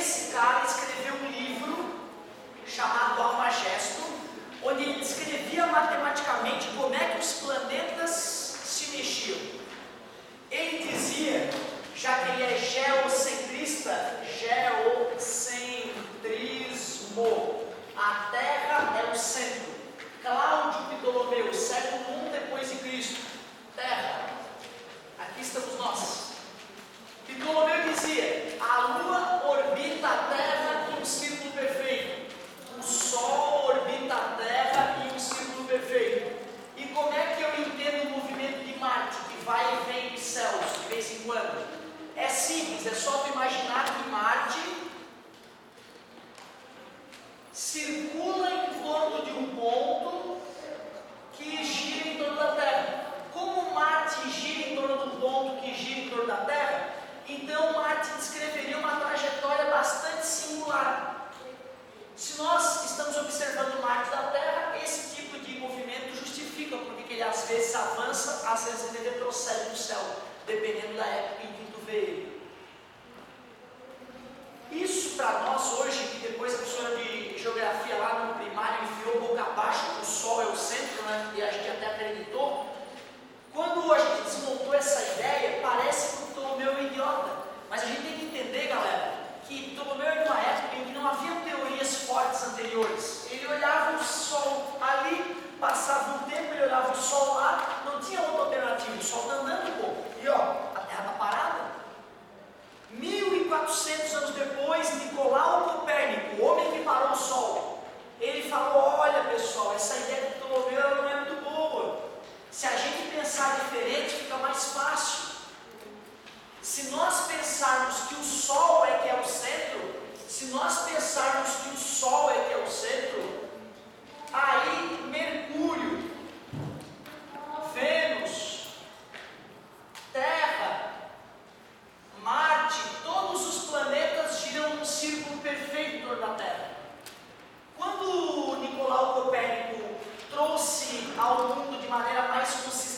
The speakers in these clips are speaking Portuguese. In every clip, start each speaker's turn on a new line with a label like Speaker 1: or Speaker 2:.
Speaker 1: esse cara escreveu um livro chamado Alma Gesto, onde ele descrevia a matemática partes da Terra, esse tipo de movimento justifica porque ele às vezes avança, às vezes ele retrocede no céu, dependendo da época em que tu vê ele. 400 anos depois, Nicolau Copérnico, o homem que parou o Sol, ele falou: Olha pessoal, essa ideia do Ptolomeu não é muito boa. Se a gente pensar diferente, fica mais fácil. Se nós pensarmos que o Sol é que é o centro, se nós pensarmos que o Sol é que é o centro, aí Mercúrio, Vênus, Terra, ao mundo de maneira mais consistente.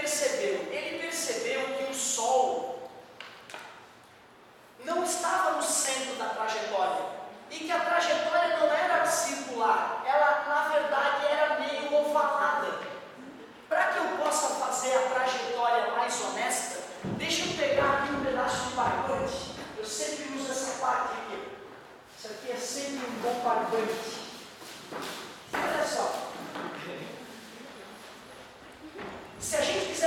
Speaker 1: percebeu? Ele percebeu que o Sol não estava no centro da trajetória e que a trajetória não era circular, ela na verdade era meio ovalada. Para que eu possa fazer a trajetória mais honesta, deixa eu pegar aqui um pedaço de barbante. Eu sempre uso essa parte aqui. Isso aqui é sempre um bom barbante.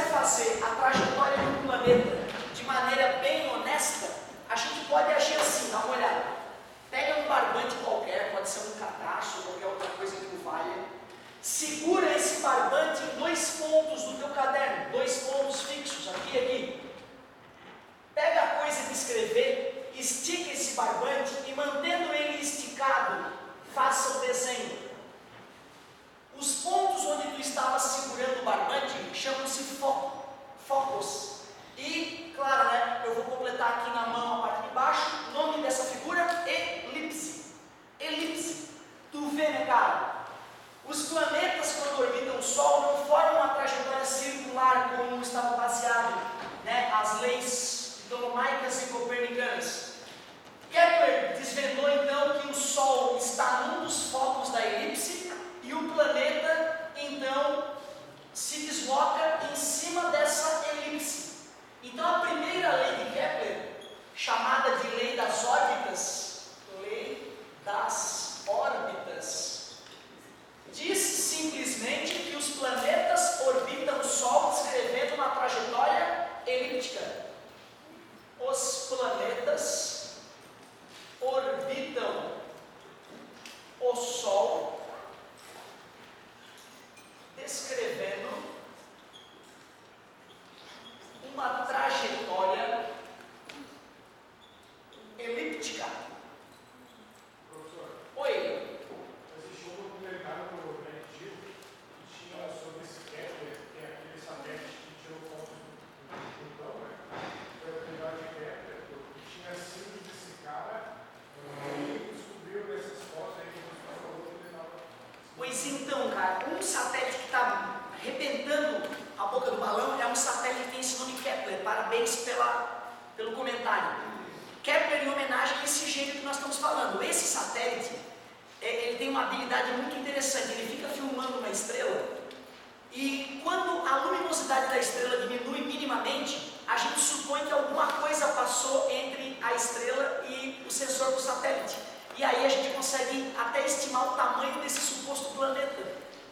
Speaker 1: fazer a trajetória do planeta de maneira bem honesta, a gente pode agir assim, dá uma olhada. Pega um barbante qualquer, pode ser um cadastro, qualquer outra coisa que valha. Segura esse barbante em dois pontos do teu caderno, dois pontos fixos, aqui e aqui. Pega a coisa de escrever, estica esse barbante e mantendo ele esticado, faça o desenho. Os pontos onde tu estava segurando o barbante chamam-se focos. E, claro, né, eu vou completar aqui na mão a parte de baixo, o nome dessa figura, elipse. Elipse. Tu vê, né, cara? Os planetas, quando orbitam o Sol, não formam uma trajetória circular como estava baseado né, as leis ptolomaicas e copérnicas planeta então se desloca então, cara, um satélite que está arrebentando a boca do balão é um satélite que tem esse nome Kepler. Parabéns pela, pelo comentário. Kepler em homenagem a esse gênio que nós estamos falando. Esse satélite, é, ele tem uma habilidade muito interessante. Ele fica filmando uma estrela e quando a luminosidade da estrela diminui minimamente, a gente supõe que alguma coisa passou entre a estrela e o sensor do satélite. E aí a gente consegue até estimar o tamanho desse suposto planeta,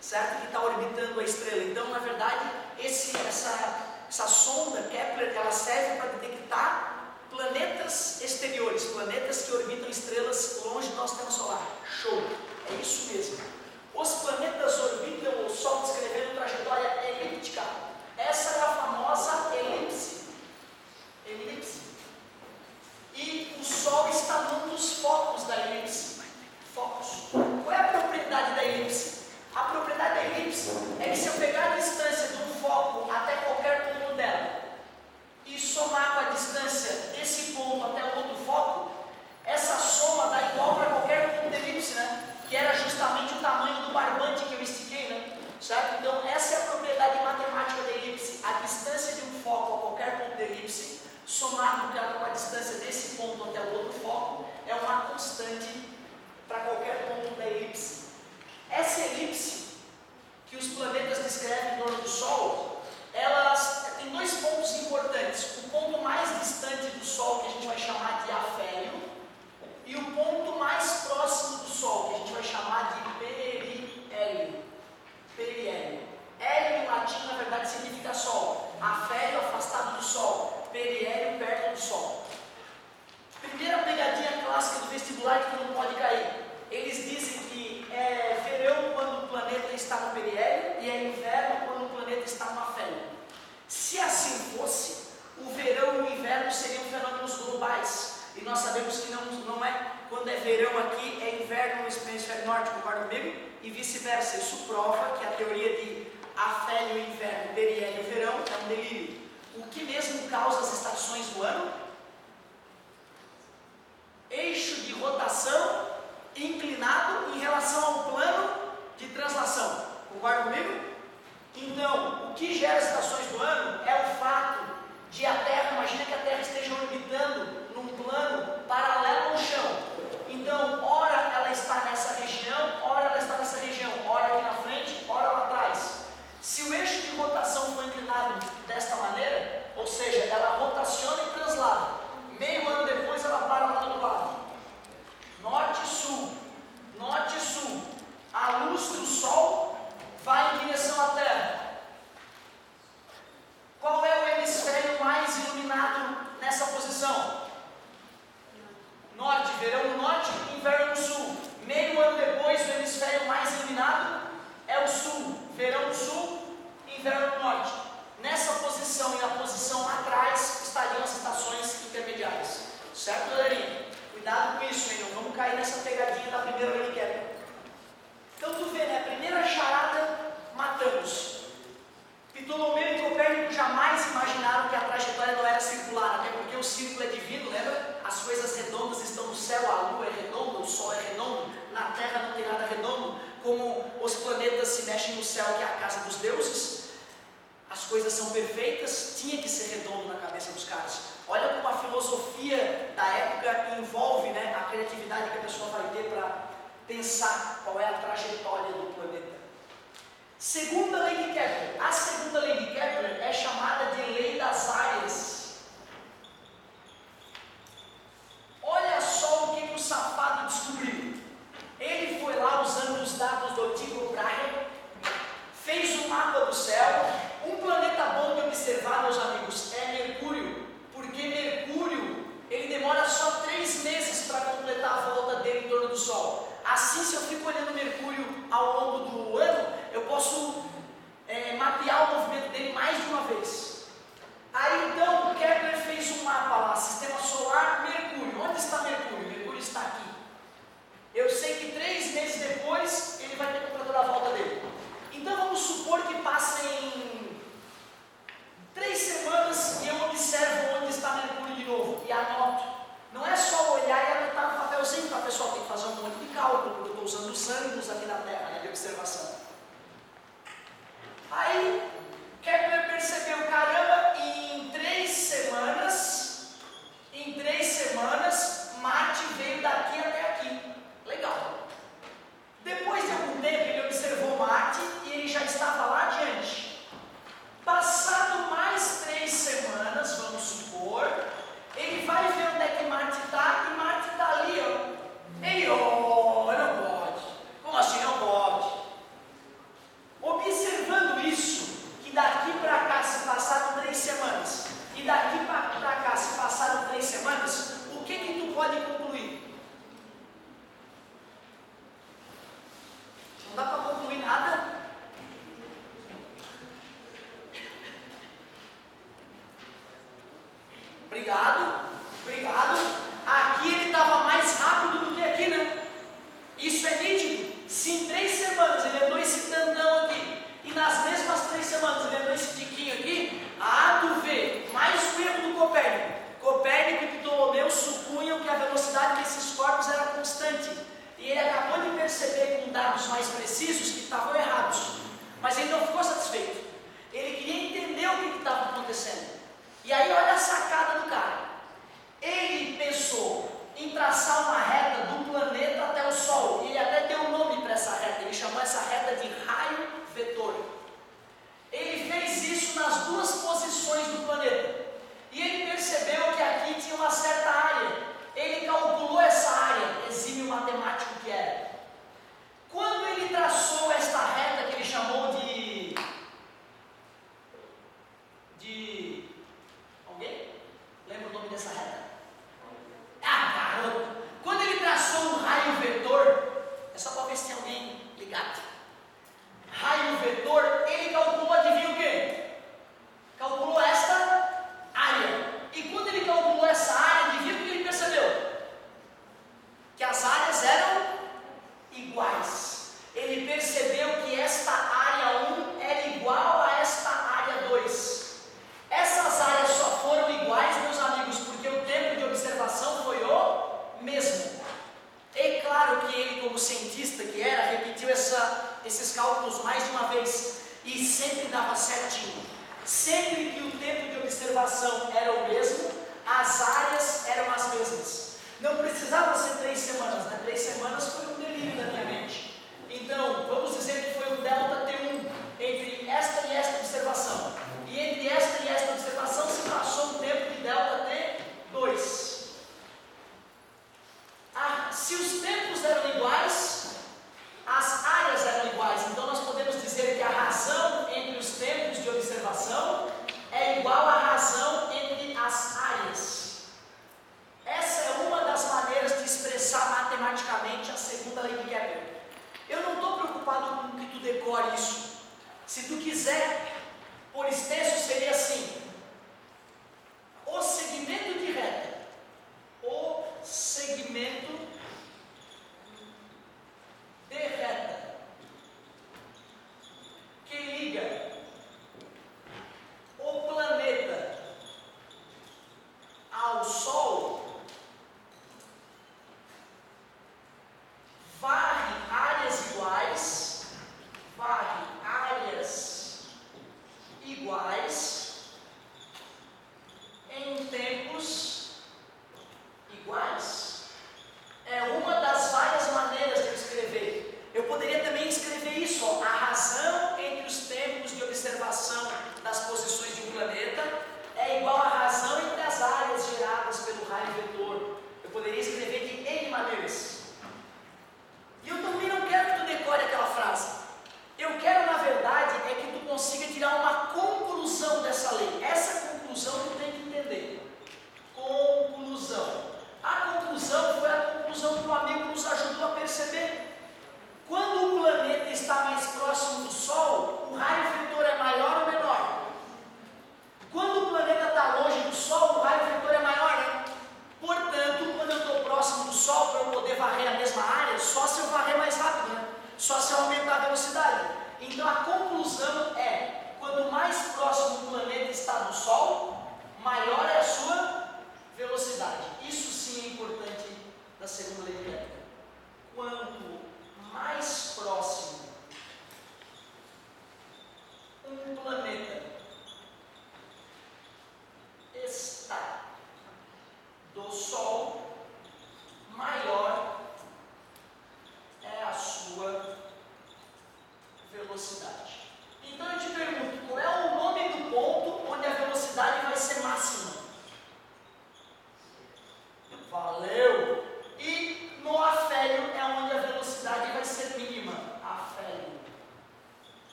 Speaker 1: certo? Que está orbitando a estrela. Então, na verdade, esse, essa, essa sonda Kepler ela serve para detectar planetas exteriores, planetas que orbitam estrelas longe do nosso sistema solar. Show! É isso mesmo. Os planetas orbitam o Sol descrevendo trajetória elíptica. Essa é a famosa elipse. Elipse e o Sol está num dos focos da elipse. Focos. Qual é a propriedade da elipse? A propriedade da elipse é que se eu pegar a distância de um foco até qualquer ponto de afélio e inverno, deriele é o verão, é um delírio. O que mesmo causa as estações do ano? Eixo de rotação ಯಾರು Se tu quiser, por extenso seria assim.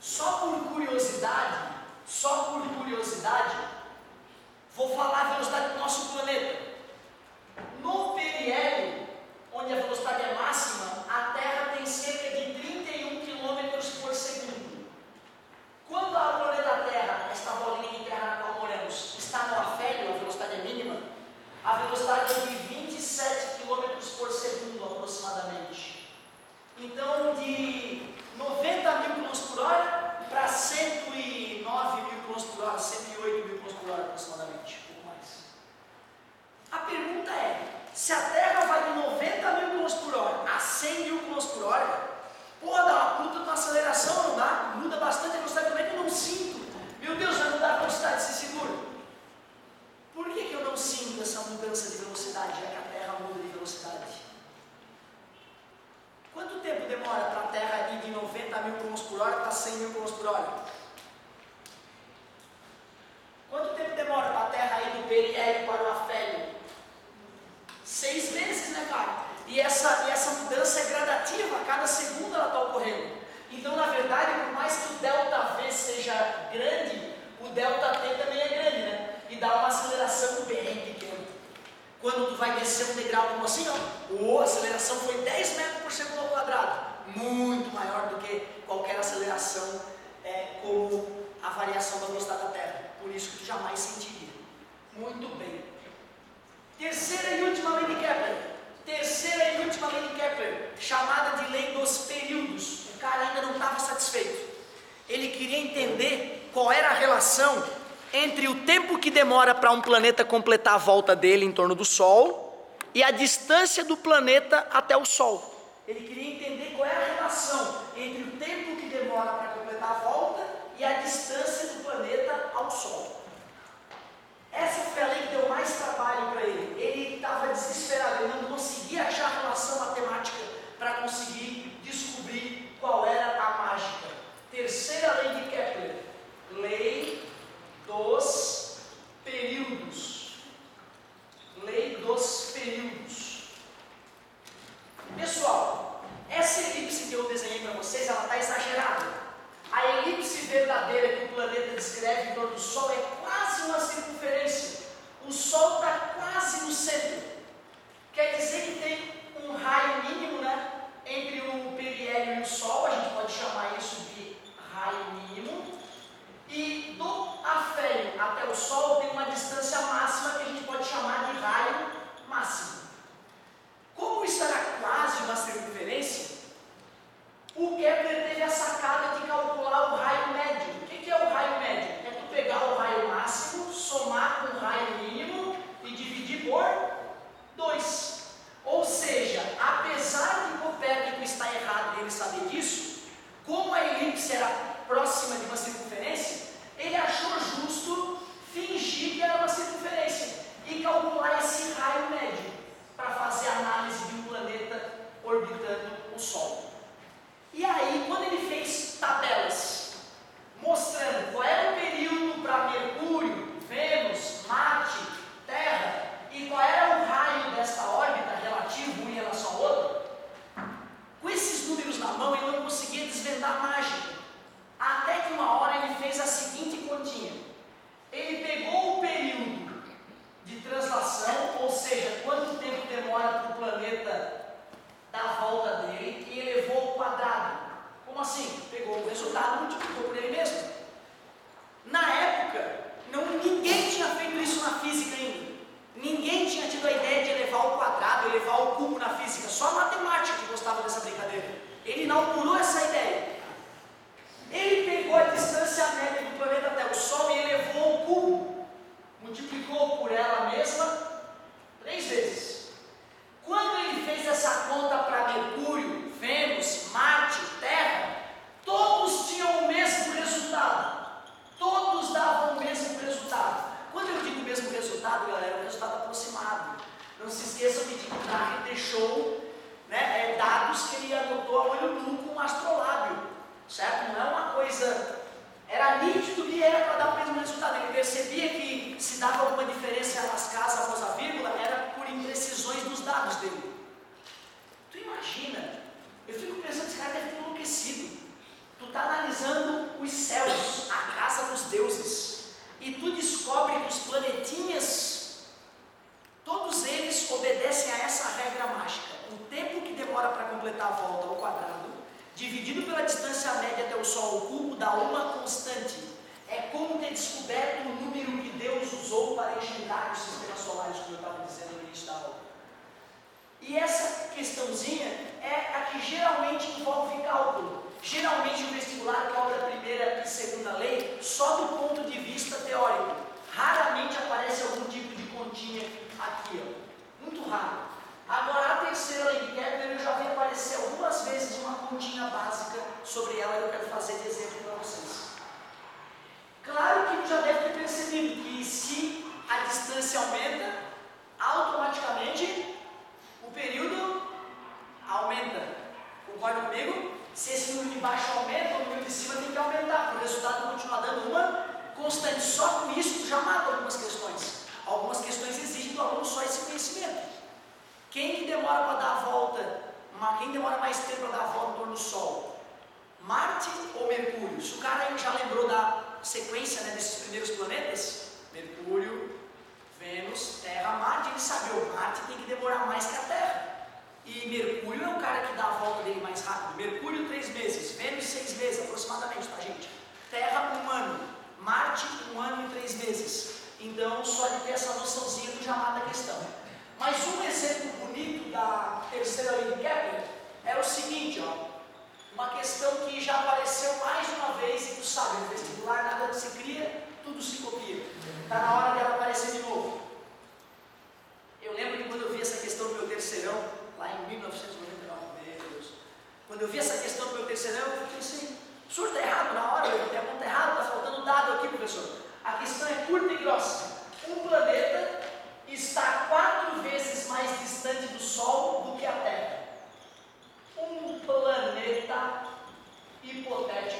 Speaker 1: Só por curiosidade, só por curiosidade, vou falar a velocidade do nosso planeta. No PNL, onde a velocidade é máxima, demora para um planeta completar a volta dele em torno do Sol e a distância do planeta até o Sol. Ele queria entender qual é a relação entre o tempo que demora para completar a volta e a distância do planeta ao Sol. Essa foi a lei a olho nu com um astrolábio, certo? Não é uma coisa. Era nítido que era para dar o mesmo resultado. Ele percebia que se dava alguma diferença nas casas após a vírgula, era por imprecisões dos dados dele. Tu imagina? Eu fico pensando, esse cara deve ter enlouquecido. Tu está analisando os céus, a casa dos deuses, e tu descobre que os planetinhas Todos eles obedecem a essa regra mágica. O tempo que demora para completar a volta ao quadrado, dividido pela distância média até o Sol o cubo, dá uma constante. É como ter descoberto o número que Deus usou para enxergar os sistemas solares, como eu estava dizendo no início da aula. E essa questãozinha é a que geralmente envolve cálculo. Geralmente o vestibular cobra é a primeira e segunda lei só do ponto de vista teórico. Raramente aparece algum tipo de pontinha aqui, ó. Muito raro. Agora, a terceira Lady Kepler, eu já vi aparecer algumas vezes uma pontinha básica sobre ela e eu quero fazer de exemplo para vocês. Claro que já deve ter percebido que se a distância aumenta, automaticamente próximo. Um planeta está quatro vezes mais distante do Sol do que a Terra. Um planeta hipotético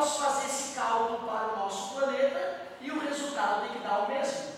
Speaker 1: posso fazer esse cálculo para o nosso planeta e o resultado tem que dar o mesmo.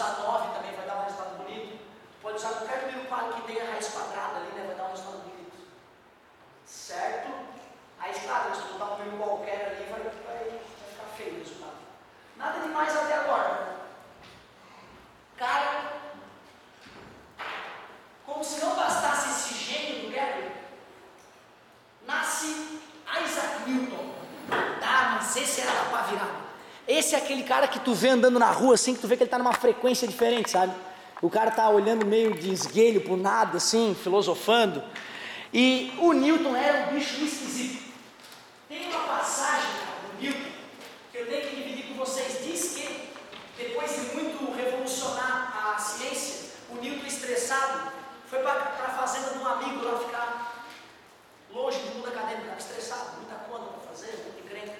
Speaker 1: usar 9 também, vai dar um resultado bonito. Pode usar qualquer número 4 que tenha raiz 4. Que tu vê andando na rua assim, que tu vê que ele está numa frequência diferente, sabe? O cara está olhando meio de esguelho por nada, assim, filosofando. E o Newton era um bicho esquisito. Tem uma passagem do Newton que eu tenho que dividir com vocês. Diz que, depois de muito revolucionar a ciência, o Newton estressado foi para a fazenda de um amigo lá ficar longe do mundo acadêmico, estava estressado, muita conta para fazer, muita encrenca.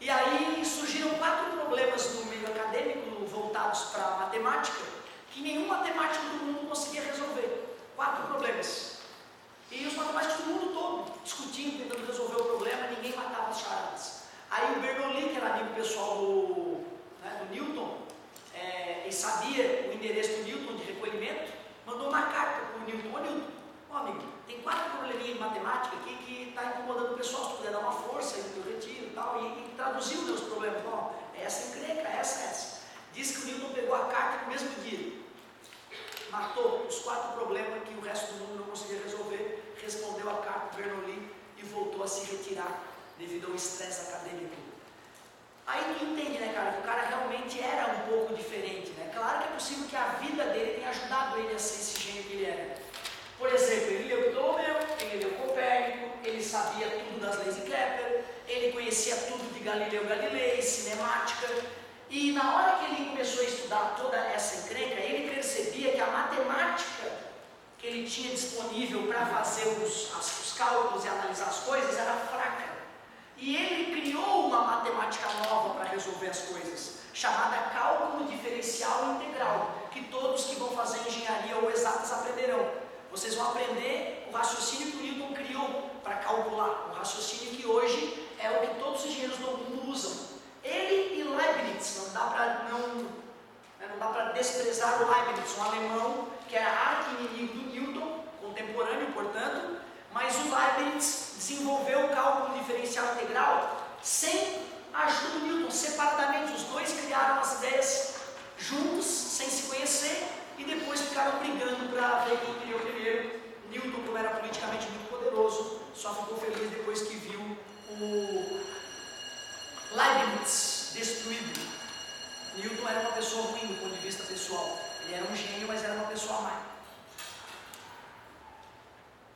Speaker 1: E aí surgiram quatro problemas no meio acadêmico voltados para a matemática, que nenhum matemático do mundo conseguia resolver. Quatro problemas. E os matemáticos do mundo todo discutindo, tentando resolver o problema, ninguém matava as charadas. Aí o Bernoulli, que era amigo pessoal do, né, do Newton, é, e sabia o endereço do Newton de recolhimento, mandou uma carta para o Newton. Ô Newton, ó amigo, tem quatro probleminhas de matemática aqui que está incomodando o pessoal, se tu puder dar uma força, eu retiro e tal, e, e traduziu os problemas. Ó, essa encrenca, essa, essa. Diz que o Newton pegou a carta no mesmo dia matou os quatro problemas que o resto do mundo não conseguia resolver, respondeu a carta do Bernoulli e voltou a se retirar devido ao estresse acadêmico. Aí tu entende, né, cara, que o cara realmente era um pouco diferente, né? Claro que é possível que a vida dele tenha ajudado ele a ser esse gênio que ele era. Por exemplo, ele leu Ptolomeu, ele leu Copérnico, ele sabia tudo das leis de Kepler, ele conhecia tudo de Galileu Galilei, cinemática, e na hora que ele começou a estudar toda essa encrenca, ele percebia que a matemática que ele tinha disponível para fazer os, os cálculos e analisar as coisas era fraca. E ele criou uma matemática nova para resolver as coisas, chamada cálculo diferencial integral, que todos que vão fazer engenharia ou exatas aprenderão. Vocês vão aprender o raciocínio que o Newton criou para calcular, o raciocínio que hoje é o que todos os engenheiros do mundo usam. Ele e Leibniz, não dá para não, né, não dá para desprezar o Leibniz, um alemão que era arqui-inimigo do Newton, contemporâneo, portanto, mas o Leibniz desenvolveu o cálculo diferencial integral sem a ajuda do Newton, separadamente. Os dois criaram as ideias juntos, sem se conhecer, e depois ficaram brigando para ver quem criou primeiro. Newton, como era politicamente muito poderoso, só ficou feliz depois que viu o Leibniz, destruído. Newton era uma pessoa ruim do ponto de vista pessoal. Ele era um gênio, mas era uma pessoa má.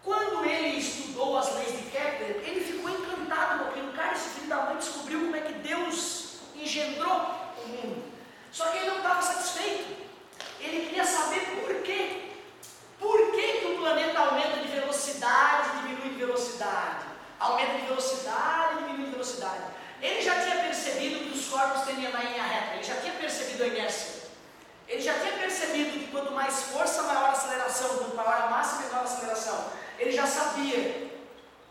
Speaker 1: Quando ele estudou as leis de Kepler, ele ficou encantado com aquilo. Cara, esse filho da mãe descobriu como é que Deus engendrou o mundo. Só que ele não estava satisfeito. Ele queria saber por quê. Por que, que o planeta aumenta de velocidade e diminui de velocidade? Aumenta de velocidade e diminui de velocidade. Ele já tinha percebido que os corpos tendem na linha reta, ele já tinha percebido a inércia. Ele já tinha percebido que quanto mais força, maior aceleração, quanto maior a massa, menor a aceleração. Ele já sabia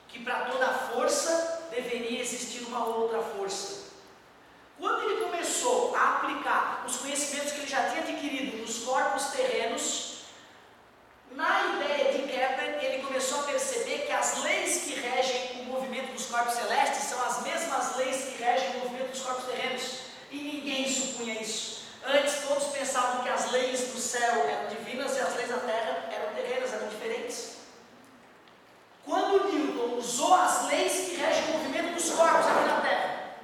Speaker 1: que para toda força deveria existir uma outra força. Quando ele começou a aplicar os conhecimentos que ele já tinha adquirido nos corpos terrenos, na ideia de Kepler, ele começou a perceber que as leis que regem o movimento dos corpos celestes são as mesmas leis que regem o movimento dos corpos terrenos. E ninguém supunha isso. Antes todos pensavam que as leis céu eram divinas e as leis da terra eram terrenas, eram diferentes. Quando Newton usou as leis que regem o movimento dos corpos aqui na Terra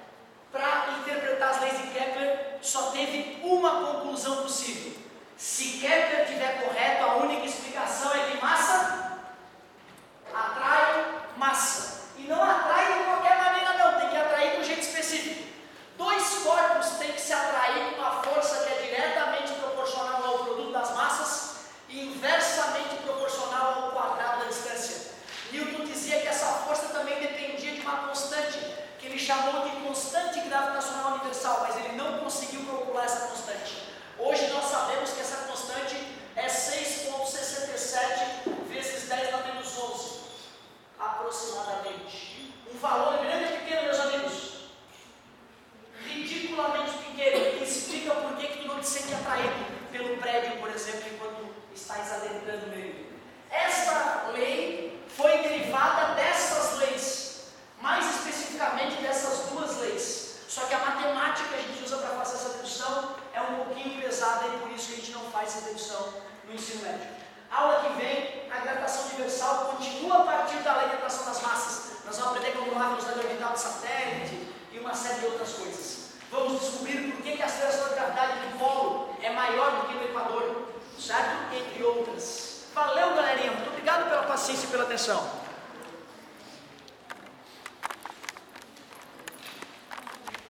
Speaker 1: para interpretar as leis de Kepler, só teve uma conclusão possível se Kepler estiver correto,